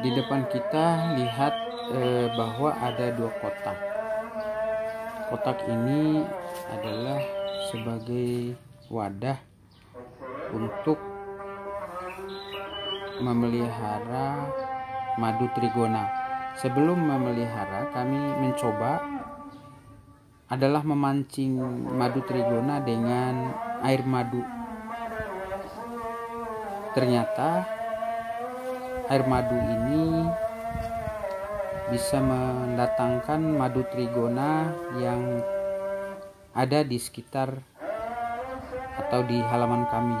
di depan kita lihat eh, bahwa ada dua kotak. Kotak ini adalah sebagai wadah untuk memelihara madu trigona. Sebelum memelihara, kami mencoba adalah memancing madu trigona dengan air madu. Ternyata air madu ini bisa mendatangkan madu trigona yang ada di sekitar atau di halaman kami.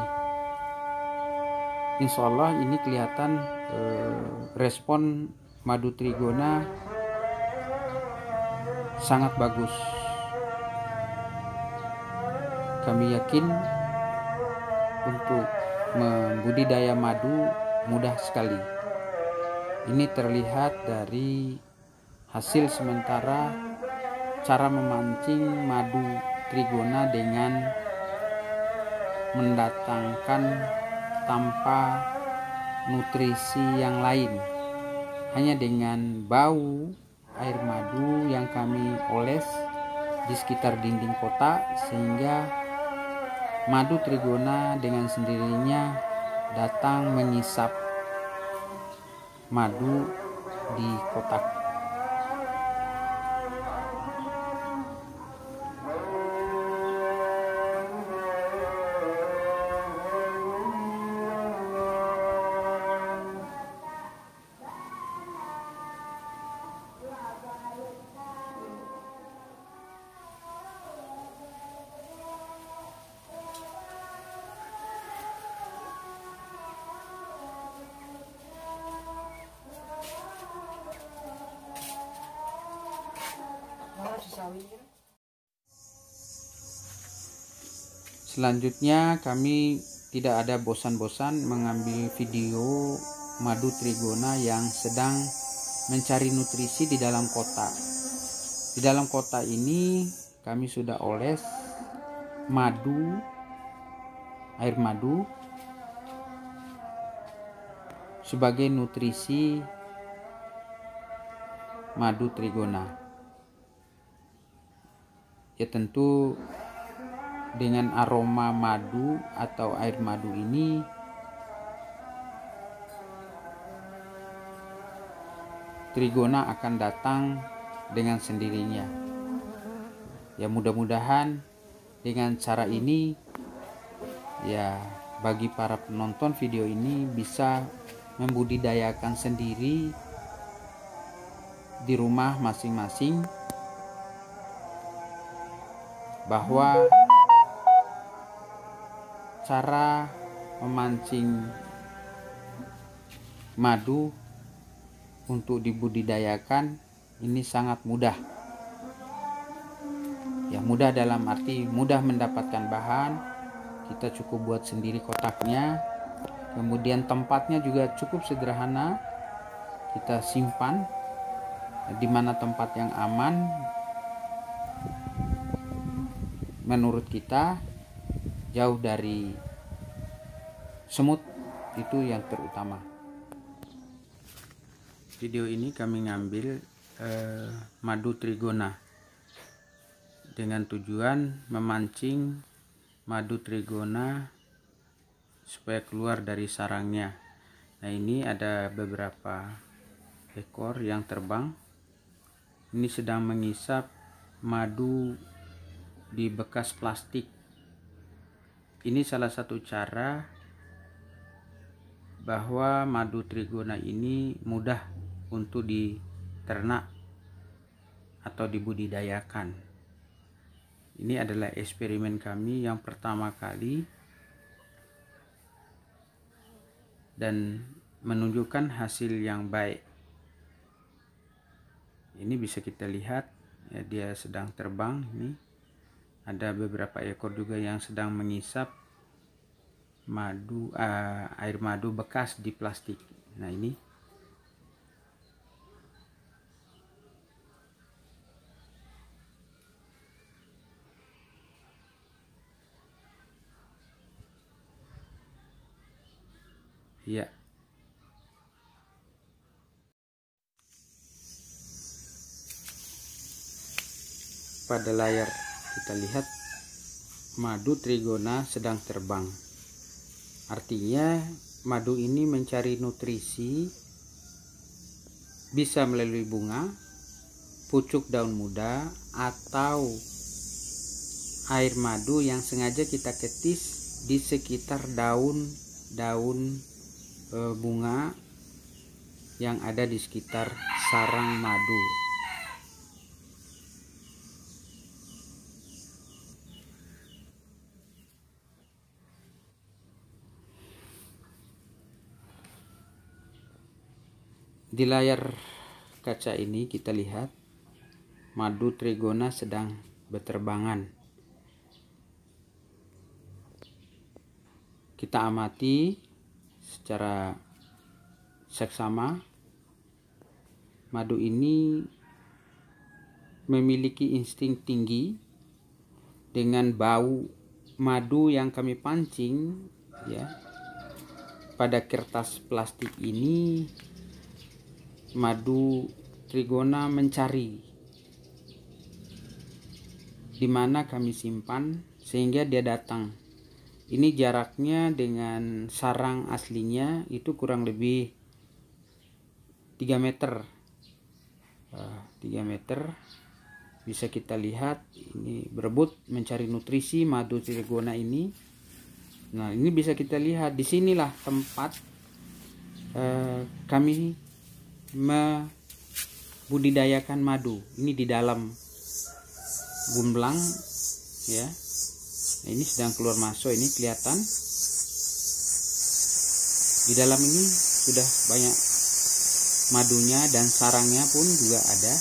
Insya Allah ini kelihatan eh, respon madu trigona sangat bagus. Kami yakin untuk membudidaya madu mudah sekali. Ini terlihat dari hasil sementara cara memancing madu trigona dengan mendatangkan tanpa nutrisi yang lain. Hanya dengan bau air madu yang kami oles di sekitar dinding kotak sehingga madu trigona dengan sendirinya datang mengisap madu di kotak Selanjutnya kami tidak ada bosan-bosan mengambil video madu trigona yang sedang mencari nutrisi di dalam kota. Di dalam kota ini kami sudah oles madu, air madu sebagai nutrisi madu trigona. Ya tentu dengan aroma madu atau air madu ini Trigona akan datang dengan sendirinya. Ya mudah-mudahan dengan cara ini ya bagi para penonton video ini bisa membudidayakan sendiri di rumah masing-masing bahwa cara memancing madu untuk dibudidayakan ini sangat mudah. Ya mudah dalam arti mudah mendapatkan bahan kita cukup buat sendiri kotaknya. Kemudian tempatnya juga cukup sederhana kita simpan di mana tempat yang aman menurut kita jauh dari semut itu yang terutama. Video ini kami ngambil eh, madu trigona dengan tujuan memancing madu trigona supaya keluar dari sarangnya. Nah ini ada beberapa ekor yang terbang. Ini sedang mengisap madu di bekas plastik ini salah satu cara bahwa madu trigona ini mudah untuk diternak atau dibudidayakan. Ini adalah eksperimen kami yang pertama kali dan menunjukkan hasil yang baik. Ini bisa kita lihat ya dia sedang terbang ini ada beberapa ekor juga yang sedang mengisap madu uh, air madu bekas di plastik. Nah ini. Ya pada layar kita lihat madu trigona sedang terbang. Artinya madu ini mencari nutrisi bisa melalui bunga pucuk daun muda atau air madu yang sengaja kita ketis di sekitar daun-daun e, bunga yang ada di sekitar sarang madu Di layar kaca ini kita lihat madu trigona sedang berterbangan. Kita amati secara seksama madu ini memiliki insting tinggi dengan bau madu yang kami pancing ya pada kertas plastik ini madu trigona mencari di mana kami simpan sehingga dia datang. Ini jaraknya dengan sarang aslinya itu kurang lebih 3 meter. Uh, 3 meter bisa kita lihat ini berebut mencari nutrisi madu trigona ini. Nah, ini bisa kita lihat di sinilah tempat uh, kami membudidayakan madu. Ini di dalam bumblang ya. Nah, ini sedang keluar masuk ini kelihatan. Di dalam ini sudah banyak madunya dan sarangnya pun juga ada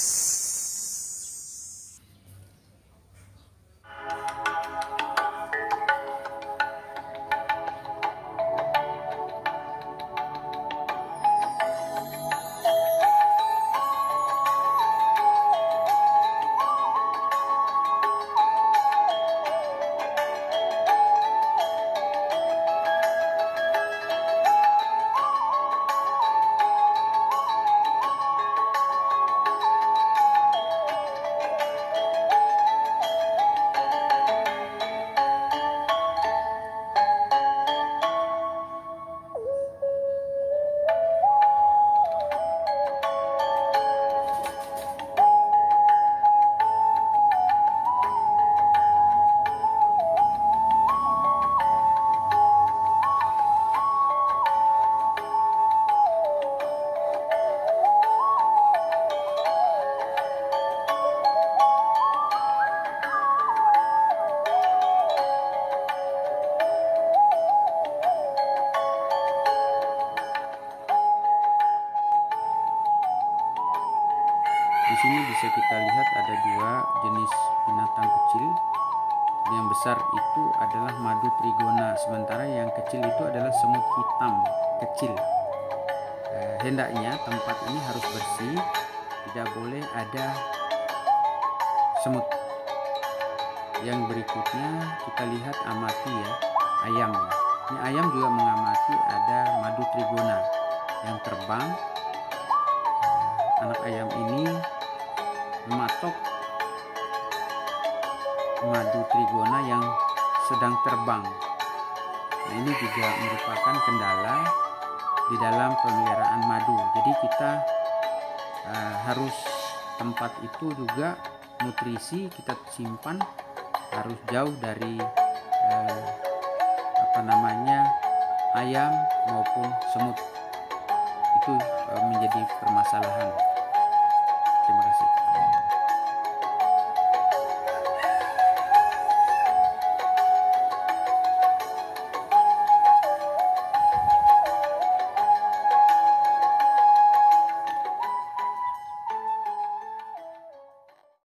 jenis binatang kecil. Yang besar itu adalah madu trigona, sementara yang kecil itu adalah semut hitam kecil. Eh, hendaknya tempat ini harus bersih, tidak boleh ada semut. Yang berikutnya kita lihat amati ya, ayam. Ini ayam juga mengamati ada madu trigona yang terbang. Anak ayam ini mematok madu trigona yang sedang terbang. Nah, ini juga merupakan kendala di dalam pemeliharaan madu. Jadi kita uh, harus tempat itu juga nutrisi kita simpan harus jauh dari uh, apa namanya ayam maupun semut. Itu uh, menjadi permasalahan.